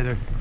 Hi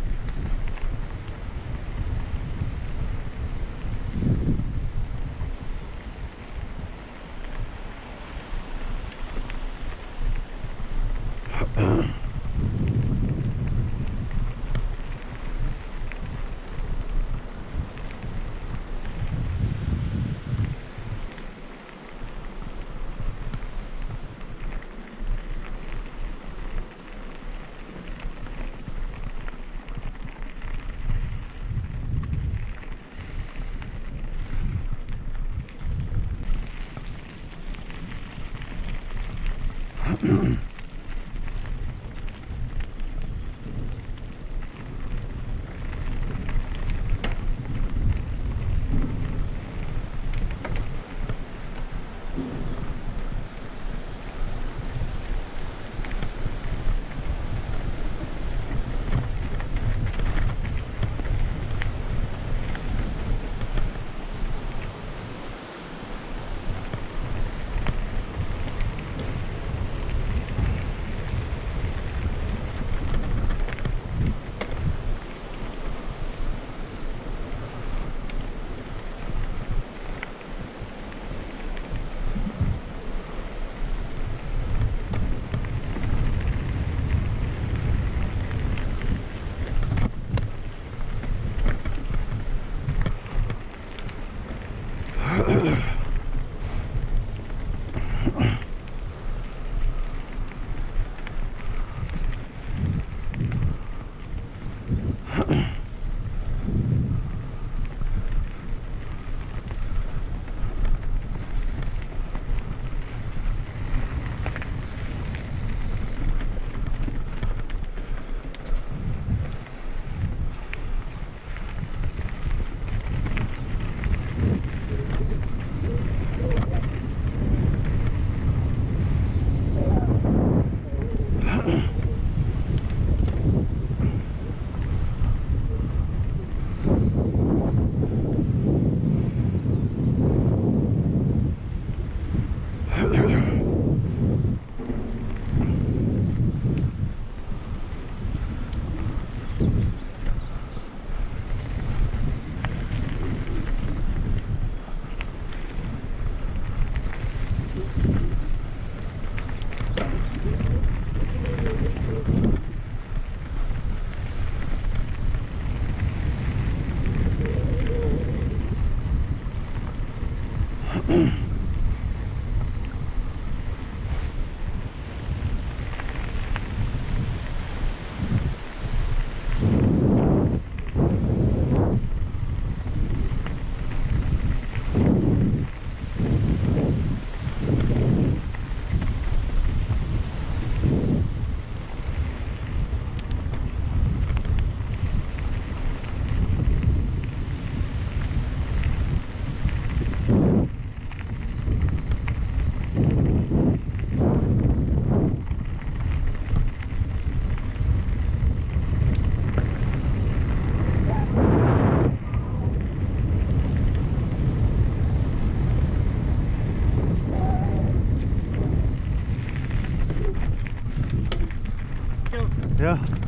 Yeah.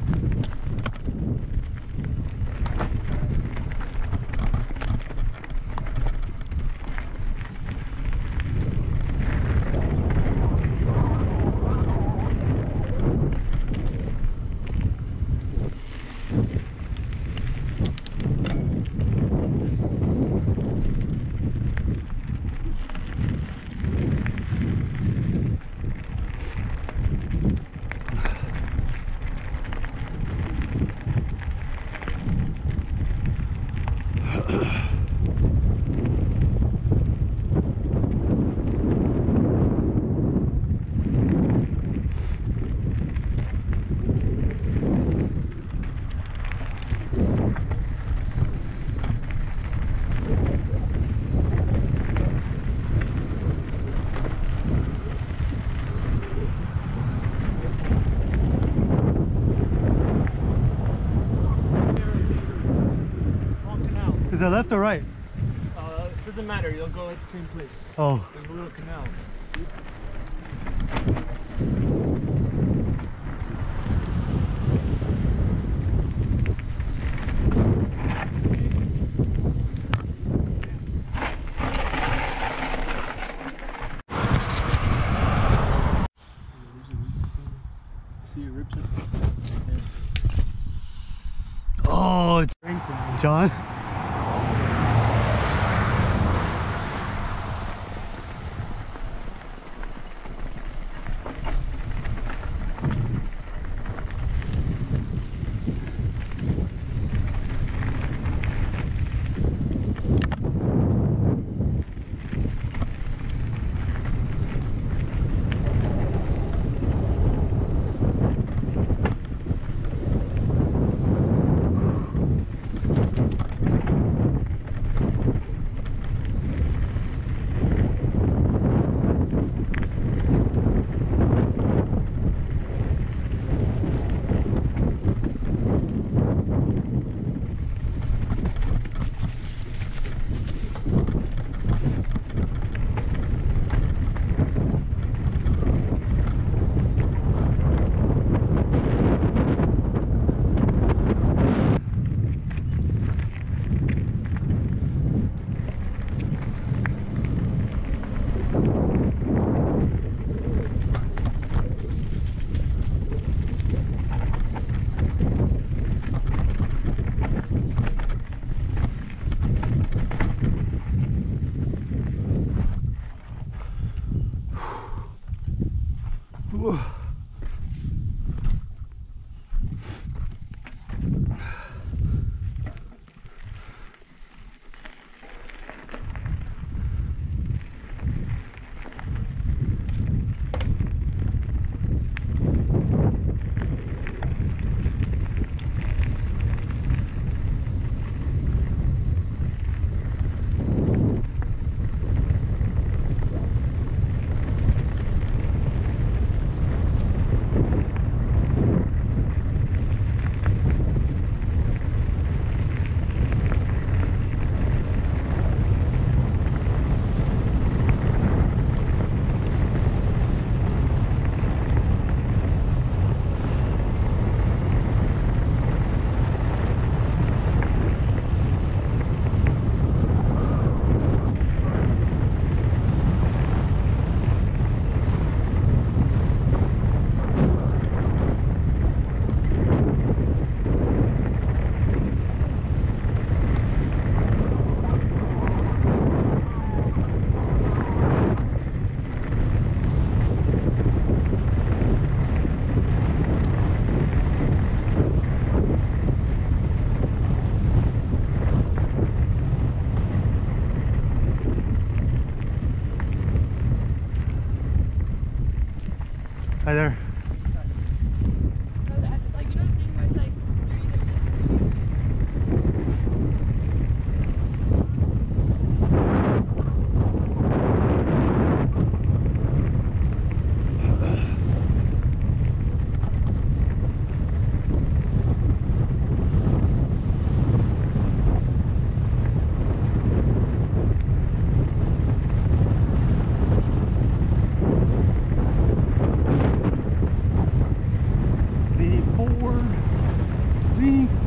that left or right? Uh, doesn't matter. You'll go at the same place. Oh. There's a little canal. Oh, See? John? Hi there. three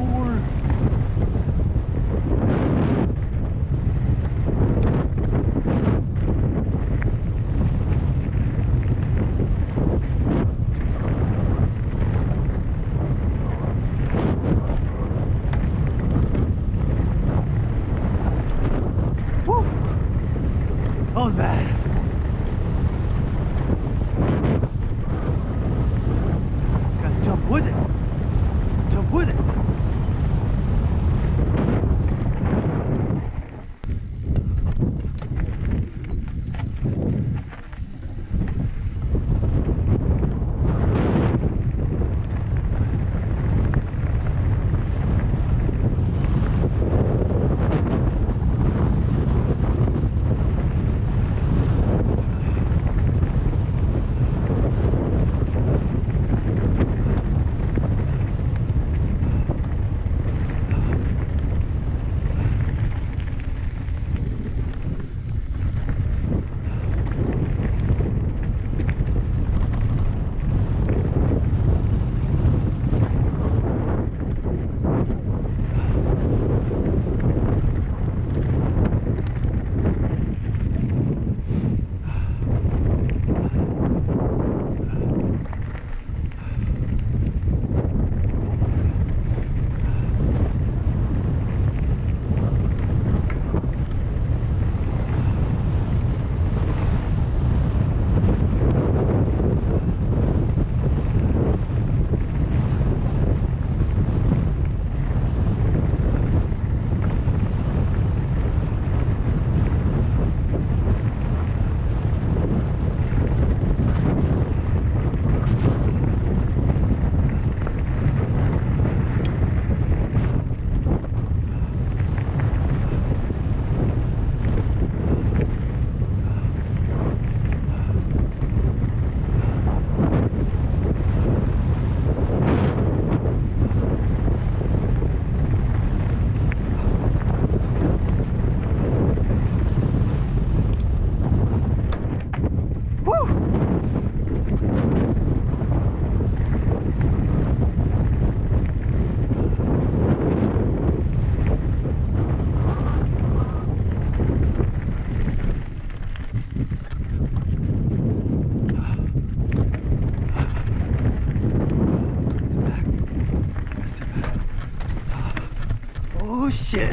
Oh shit.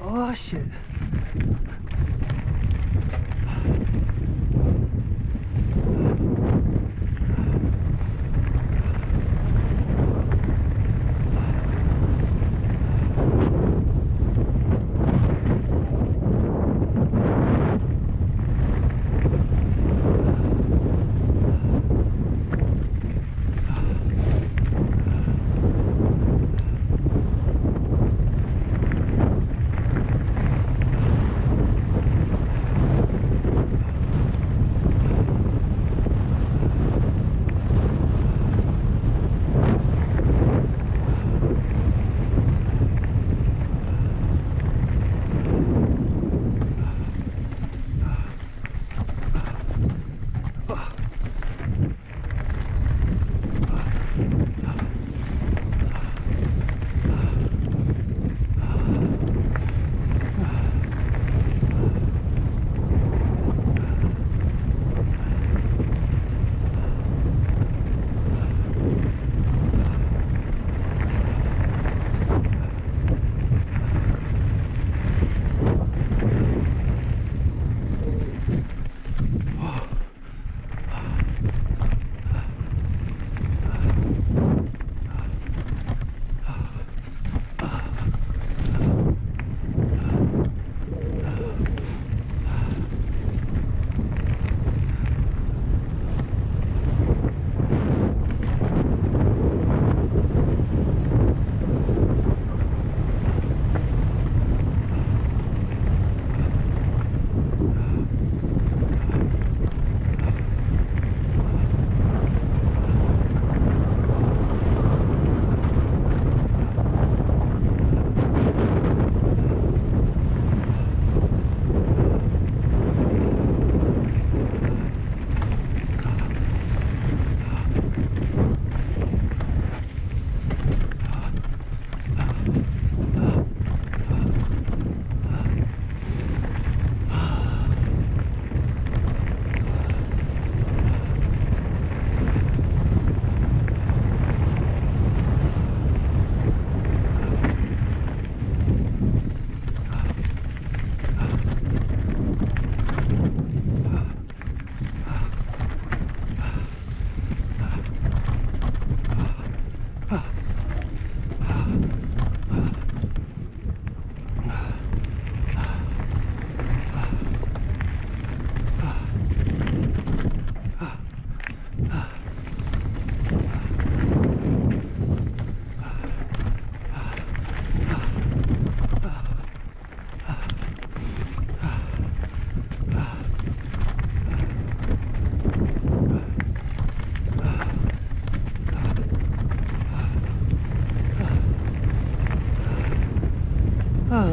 Oh shit.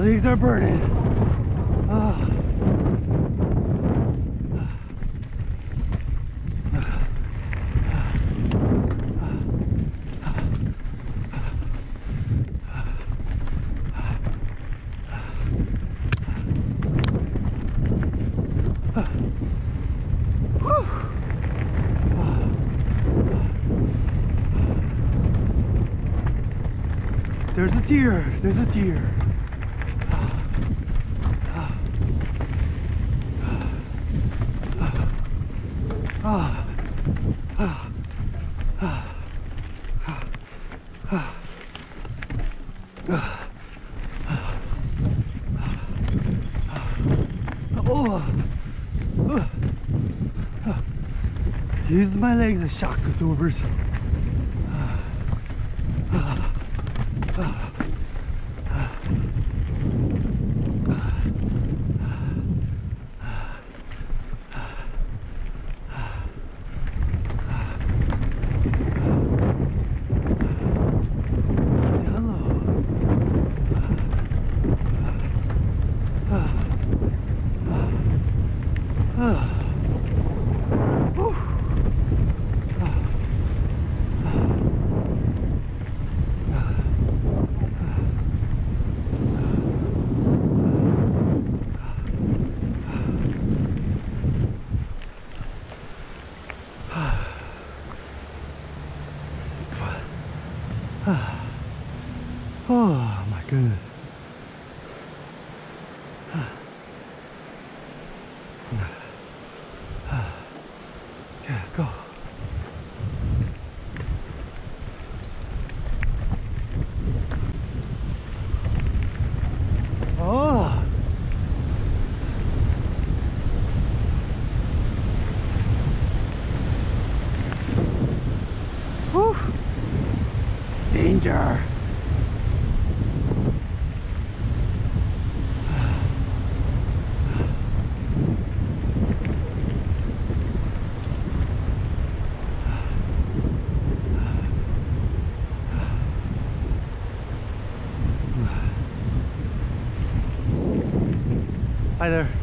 Legs are burning. Oh. There's a deer. There's a deer. Oh. Use my legs as shock absorbers. Oh 嗯。Hi there.